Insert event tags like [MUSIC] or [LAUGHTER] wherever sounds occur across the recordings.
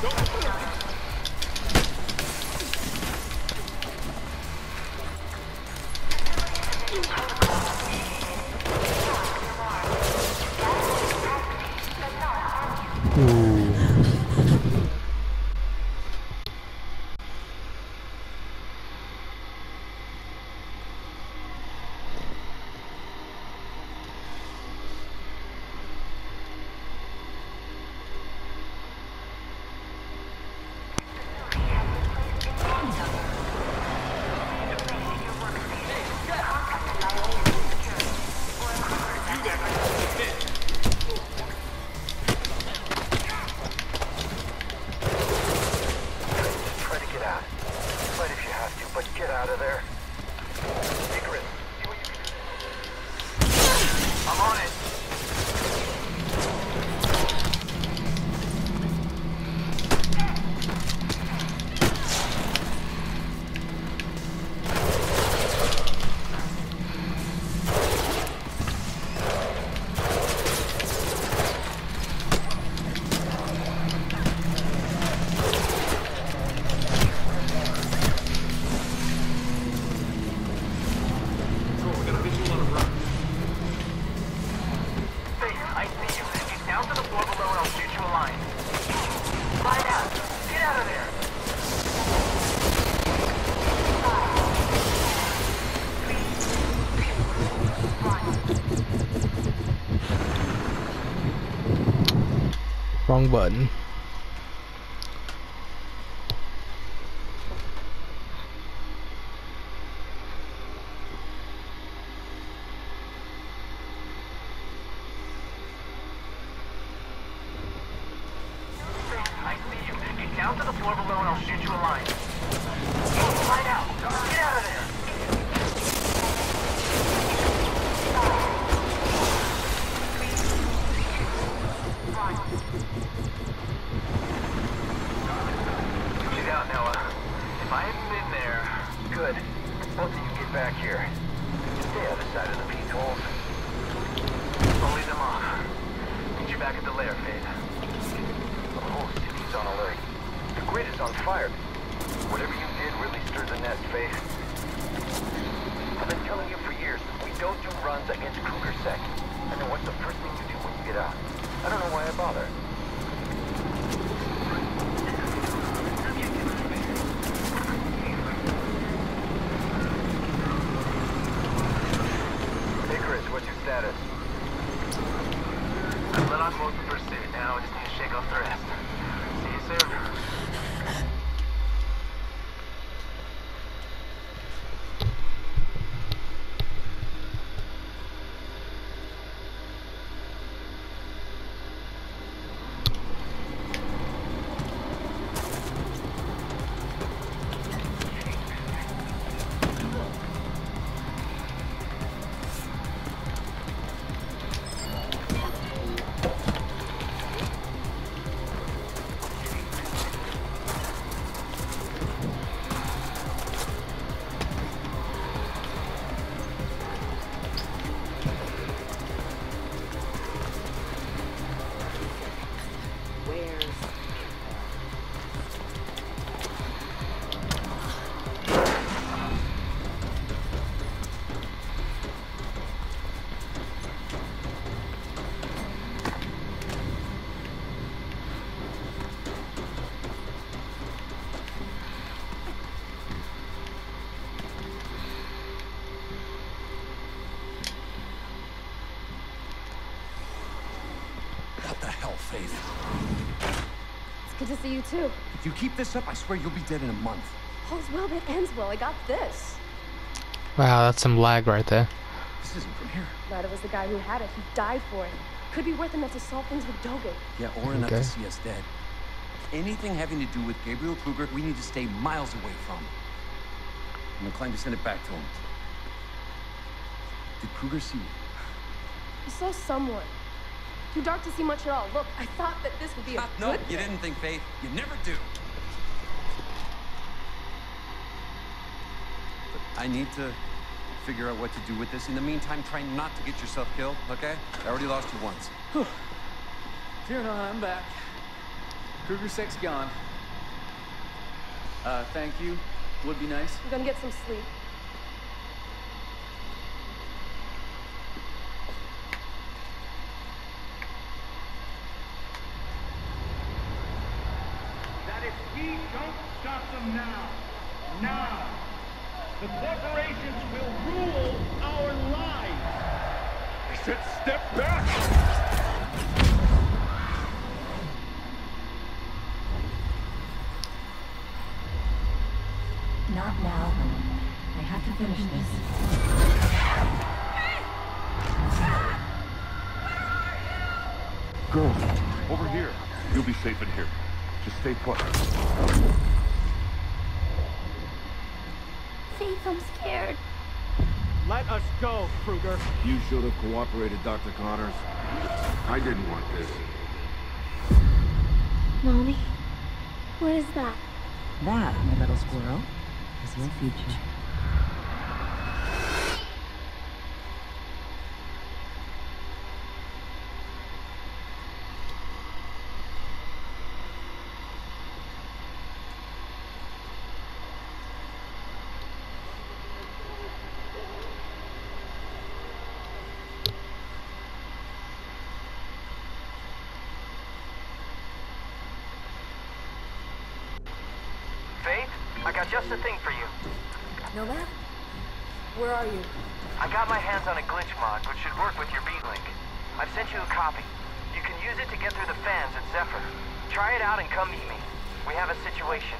Try Good. Both of you get back here. Stay out of sight of the peak holes. I'll them off. Meet you back at the lair, Faith. The whole city's on alert. The grid is on fire. Whatever you did really stirred the nest, Faith. I've been telling you for years, we don't do runs against Kruger Sec. And then what's the first thing you do when you get out? I don't know why I bother. What the hell, Faith? It's good to see you too. If you keep this up, I swear you'll be dead in a month. All's well that ends well. I got this. Wow, that's some lag right there. This isn't from here. Ryder was the guy who had it. He died for it. Could be worth enough to solve things with Dogen. Yeah, or enough Okay. to see us dead. Anything having to do with Gabriel Kruger, we need to stay miles away from. I'm inclined to send it back to him. Did Kruger see you? He saw someone. Too dark to see much at all. Look, I thought that this would be a Ah, no, good you thing. didn't think, Faith. You never do. But I need to figure out what to do with this. In the meantime, try not to get yourself killed, okay? I already lost you once. [SIGHS] Fear not, I'm back. Kruger Six gone. Uh, thank you. Would be nice. I'm gonna get some sleep. that if we don't stop them now, now, the corporations will rule our lives. I said step back! Not now, honey. I have to finish this. Girl, over here. You'll be safe in here. Just stay put. Faith, I'm scared. Let us go, Kruger. You should have cooperated, Dr. Connors. I didn't want this. Mommy, what is that? That, my little squirrel, is your future. Faith, I got just the thing for you. Nomad? Where are you? I got my hands on a glitch mod, which should work with your beatlink. I've sent you a copy. You can use it to get through the fans at Zephyr. Try it out and come meet me. We have a situation.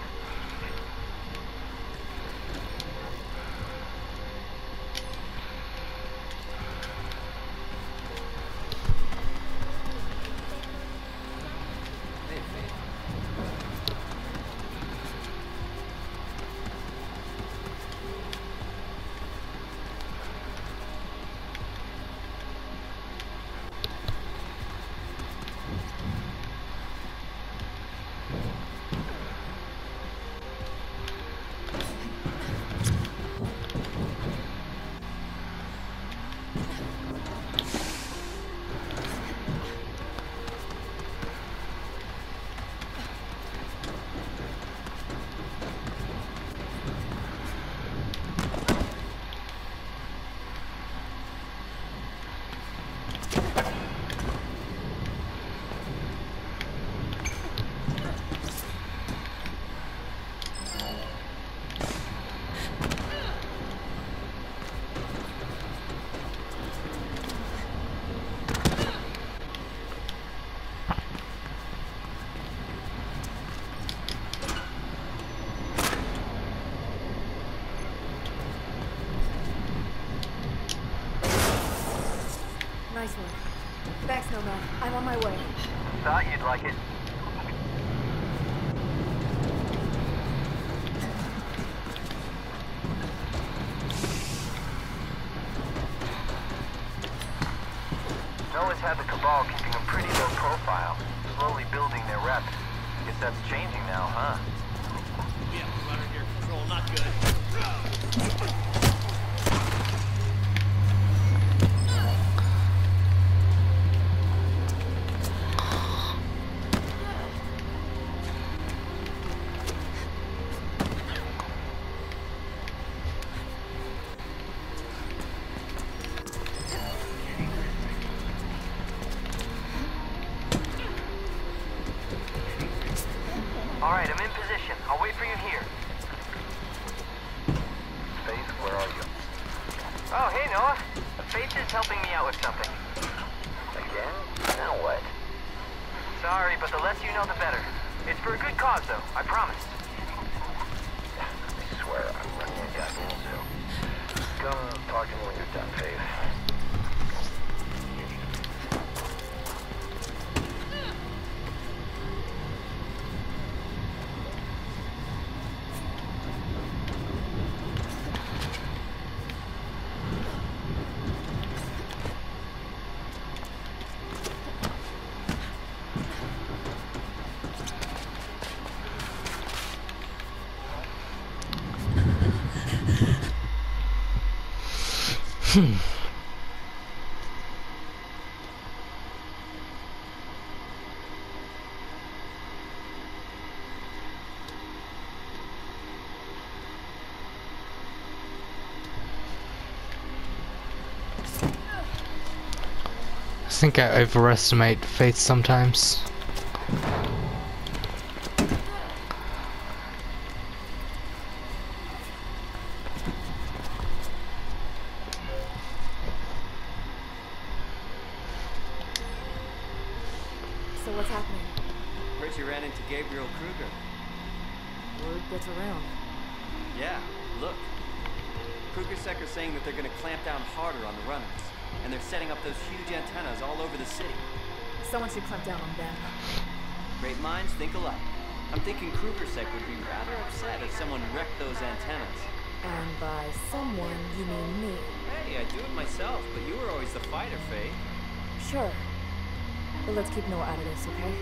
Noah's had the Cabal keeping a pretty low profile, slowly building their rep. Guess that's changing now, huh? Yeah, runner here. Control, not good. Faith helping me out with something. Again? Now what? Sorry, but the less you know, the better. It's for a good cause, though. I promise. I swear, I'm running a goddamn zoo. Come talk to me when you're done, Faith. Hmm. I think I overestimate Faith sometimes. Around. Yeah, look. KrugerSec Sector's saying that they're gonna clamp down harder on the runners. And they're setting up those huge antennas all over the city. Someone should clamp down on them. Great minds think alike. I'm thinking KrugerSec would be rather upset if someone wrecked those antennas. And by someone, you mean me. Hey, I do it myself, but you were always the fighter, Faye. Sure. But let's keep Noah out of this, okay?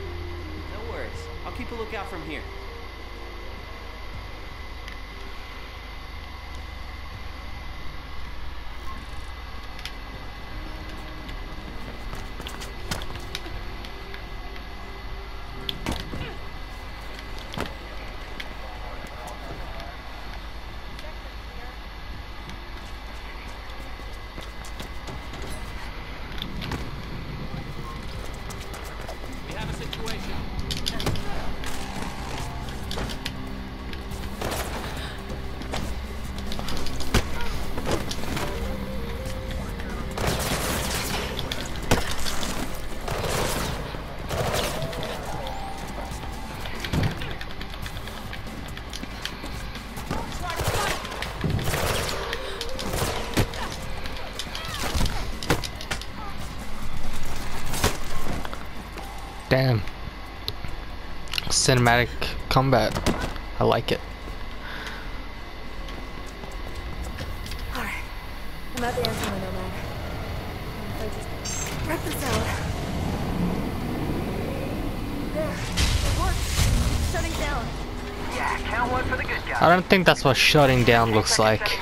No worries. I'll keep a lookout from here. Damn. Cinematic combat. I like it. Alright. I'm at the antenna, Nomad. If I just rip this out. There. It worked. Shutting down. Yeah, count one for the good guy. I don't think that's what shutting down looks like.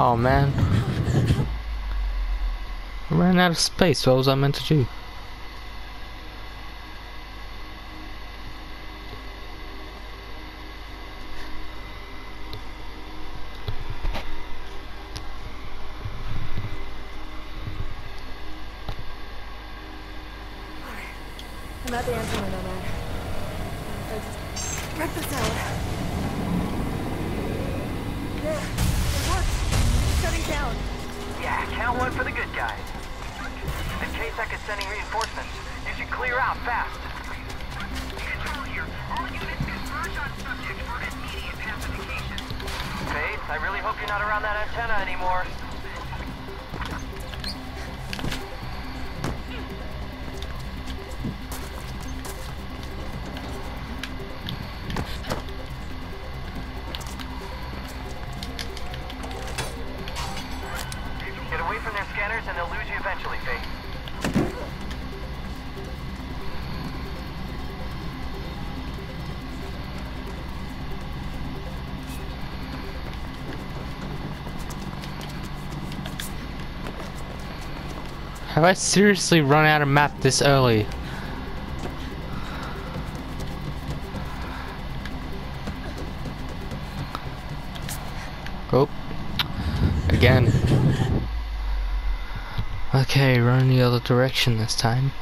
Oh man. I ran out of space, what was I meant to do? In is sending reinforcements, you should clear out fast. Control here. All units converge on subject for immediate pacification. Faith, I really hope you're not around that antenna anymore. Get away from their scanners and they'll lose you eventually, Faith. Have I seriously run out of map this early? Oh. Again. Okay, run the other direction this time.